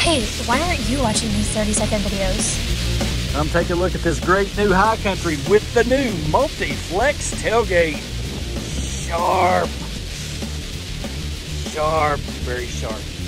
Hey, why aren't you watching these 30 second videos? Come take a look at this great new high country with the new multi-flex tailgate. Sharp. Sharp, very sharp.